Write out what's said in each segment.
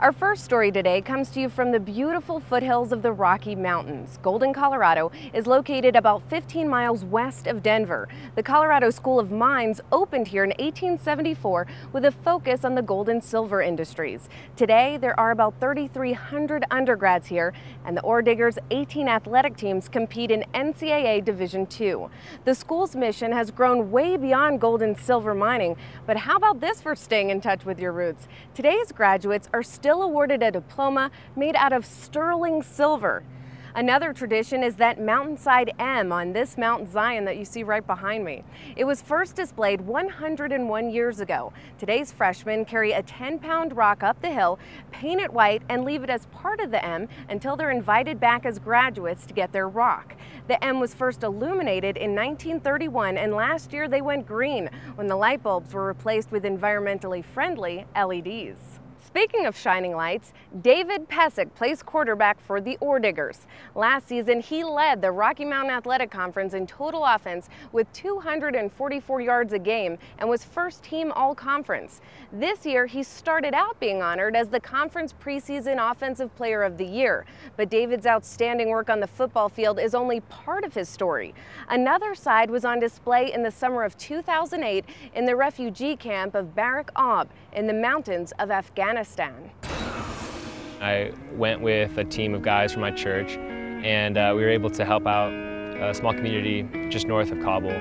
Our first story today comes to you from the beautiful foothills of the Rocky Mountains. Golden, Colorado is located about 15 miles west of Denver. The Colorado School of Mines opened here in 1874 with a focus on the gold and silver industries. Today, there are about 3,300 undergrads here, and the Ore Diggers' 18 athletic teams compete in NCAA Division II. The school's mission has grown way beyond gold and silver mining, but how about this for staying in touch with your roots? Today's graduates are still still awarded a diploma made out of sterling silver. Another tradition is that mountainside M on this Mount Zion that you see right behind me. It was first displayed 101 years ago. Today's freshmen carry a 10 pound rock up the hill, paint it white, and leave it as part of the M until they're invited back as graduates to get their rock. The M was first illuminated in 1931 and last year they went green when the light bulbs were replaced with environmentally friendly LEDs. Speaking of shining lights, David Pesek plays quarterback for the Ore Diggers. Last season, he led the Rocky Mountain Athletic Conference in total offense with 244 yards a game and was first team all conference. This year, he started out being honored as the conference preseason offensive player of the year. But David's outstanding work on the football field is only part of his story. Another side was on display in the summer of 2008 in the refugee camp of Barikab in the mountains of Afghanistan. Afghanistan. I went with a team of guys from my church and uh, we were able to help out a small community just north of Kabul.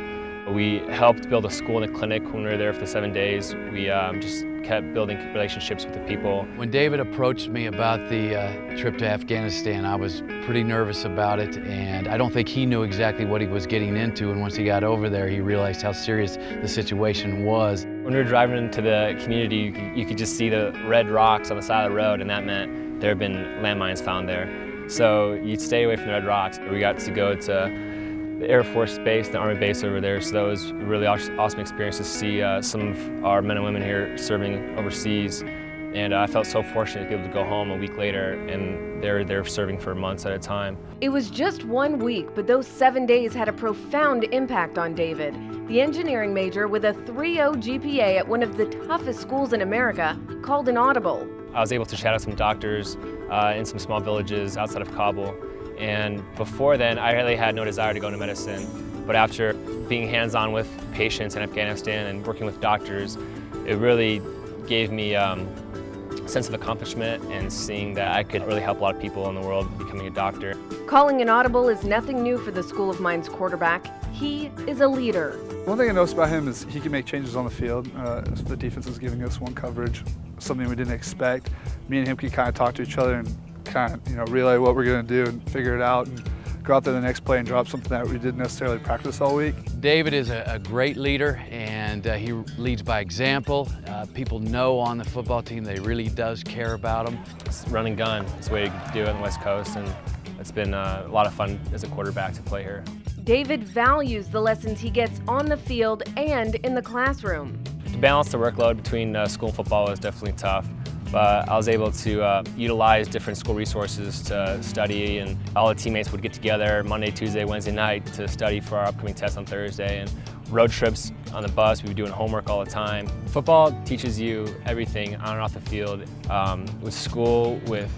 We helped build a school and a clinic when we were there for the seven days. We um, just kept building relationships with the people. When David approached me about the uh, trip to Afghanistan, I was pretty nervous about it, and I don't think he knew exactly what he was getting into, and once he got over there, he realized how serious the situation was. When we were driving into the community, you could, you could just see the red rocks on the side of the road, and that meant there had been landmines found there. So you'd stay away from the red rocks. We got to go to the Air Force Base, the Army base over there. So that was a really awesome experience to see uh, some of our men and women here serving overseas. And I felt so fortunate to be able to go home a week later and they're, they're serving for months at a time. It was just one week, but those seven days had a profound impact on David. The engineering major with a 3.0 GPA at one of the toughest schools in America called an audible. I was able to with some doctors uh, in some small villages outside of Kabul and before then, I really had no desire to go into medicine. But after being hands-on with patients in Afghanistan and working with doctors, it really gave me um, sense of accomplishment and seeing that I could really help a lot of people in the world becoming a doctor. Calling an audible is nothing new for the School of Mines quarterback. He is a leader. One thing I noticed about him is he can make changes on the field. Uh, the defense is giving us one coverage, something we didn't expect. Me and him can kind of talk to each other and kind of, you know, relay what we're going to do and figure it out and go out there the next play and drop something that we didn't necessarily practice all week. David is a, a great leader and uh, he leads by example. Uh, people know on the football team that he really does care about them. It's run and gun. It's the way to do it on the West Coast and it's been uh, a lot of fun as a quarterback to play here. David values the lessons he gets on the field and in the classroom. To balance the workload between uh, school and football is definitely tough but I was able to uh, utilize different school resources to study and all the teammates would get together Monday, Tuesday, Wednesday night to study for our upcoming test on Thursday and road trips on the bus, we were doing homework all the time. Football teaches you everything on and off the field. Um, with school, with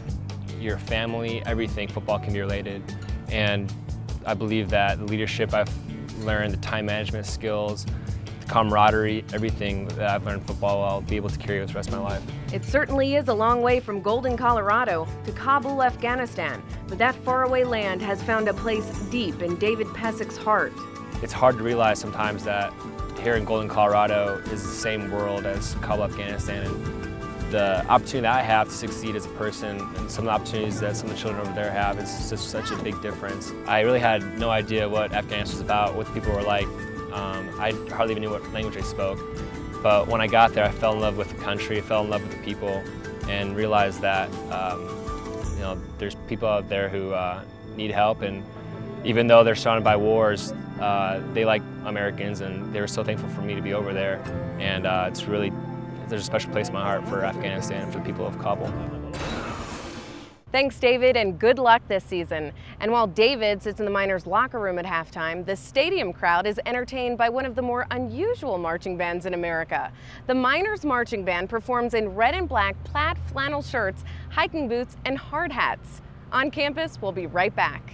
your family, everything, football can be related. And I believe that the leadership I've learned, the time management skills, camaraderie, everything that I've learned in football, I'll be able to carry with the rest of my life. It certainly is a long way from Golden, Colorado to Kabul, Afghanistan, but that faraway land has found a place deep in David Pesek's heart. It's hard to realize sometimes that here in Golden, Colorado is the same world as Kabul, Afghanistan. And the opportunity that I have to succeed as a person and some of the opportunities that some of the children over there have is just such a big difference. I really had no idea what Afghanistan was about, what the people were like, um, I hardly even knew what language I spoke. But when I got there, I fell in love with the country, fell in love with the people, and realized that um, you know there's people out there who uh, need help, and even though they're surrounded by wars, uh, they like Americans, and they were so thankful for me to be over there. And uh, it's really there's a special place in my heart for Afghanistan, and for the people of Kabul. Thanks, David, and good luck this season. And while David sits in the Miners' locker room at halftime, the stadium crowd is entertained by one of the more unusual marching bands in America. The Miners Marching Band performs in red and black plaid flannel shirts, hiking boots, and hard hats. On campus, we'll be right back.